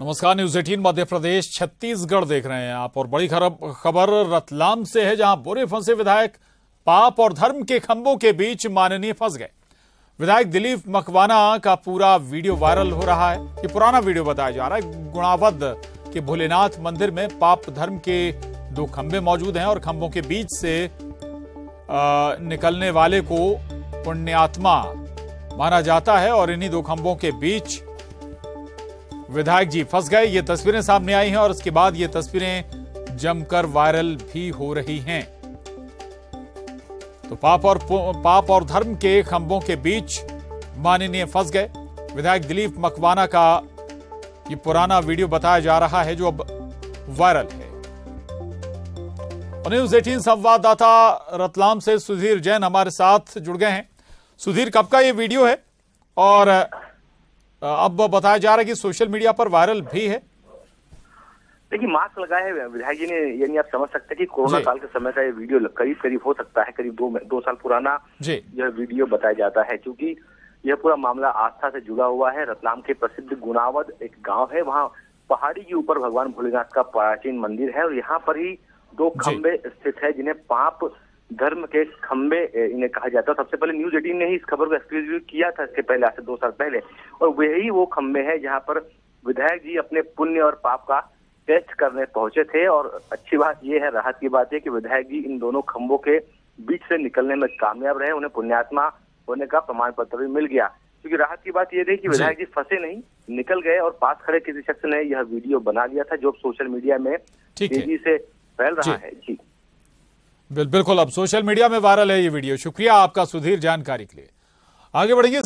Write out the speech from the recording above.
नमस्कार news eighteen Madhya Pradesh, Chhattisgarh देख रहे हैं आप और बड़ी खबर रतलाम से है, जहाँ बुरे फंसे विधायक पाप और धर्म के खंभों के बीच माननीय फंस गए। विधायक दिलीप मकवाना का पूरा वीडियो वायरल हो रहा है। ये पुराना वीडियो बताया जा रहा है। गुणावद के भोलेनाथ मंदिर में पाप धर्म के दो खंभे मौजूद हैं और खंभों के बीच से निकलने वाले को पुण्यात्मा माना जाता है और इन्हीं दो खंभों के बीच विधायक जी फंस गए। ये तस्वीरें सामने आई हैं और उसके बाद ये तस्वीरें जमकर वायरल भी हो रही हैं। तो पाप और पाप और धर्म के खंभों के बीच माननीय फंस गए। विधायक दिलीप मकवाना का ये पुराना वीडियो बताया जा रहा है जो अब वायरल है। न्यूज़ एटीन संवाददाता रतलाम से सुधीर जैन हमारे साथ जुड़ गए हैं। सुधीर कब का ये वीडियो है? और अब बताया जा रहा है कि सोशल मीडिया पर वायरल भी है। देखिए मास्क लगाए है। विधायक जी ने यानी आप समझ सकते हैं कि कोरोना काल के समय का ये वीडियो करीब करीब हो सकता है करीब दो दो साल पुराना यह वीडियो बताया जाता है क्योंकि यह पूरा मामला आस्था से जुड़ा हुआ है। रतलाम के प्रसिद्ध गुनावद एक गाँव है वहाँ पहाड़ी के ऊपर भगवान भोलेनाथ का प्राचीन मंदिर है और यहाँ पर ही दो खंबे स्थित है जिन्हें पाप धर्म के खंबे इन्हें कहा जाता है। सबसे पहले न्यूज़ एटीन ने ही इस खबर को एक्सक्लूसिव किया था इसके पहले आज से दो साल पहले। और वही वो खंबे हैं जहाँ पर विधायक जी अपने पुण्य और पाप का टेस्ट करने पहुँचे थे। और अच्छी बात यह है राहत की बात है कि विधायक जी इन दोनों खंभों के बीच से निकलने में कामयाब रहे उन्हें पुण्यात्मा होने का प्रमाण पत्र भी मिल गया। क्योंकि राहत की बात यह थी कि विधायक जी फंसे नहीं निकल गए और पास खड़े किसी शख्स ने यह वीडियो बना लिया था जो सोशल मीडिया में तेज़ी से फैल रहा है जी। बिल्कुल अब सोशल मीडिया में वायरल है ये वीडियो। शुक्रिया आपका सुधीर जानकारी के लिए। आगे बढ़ेंगे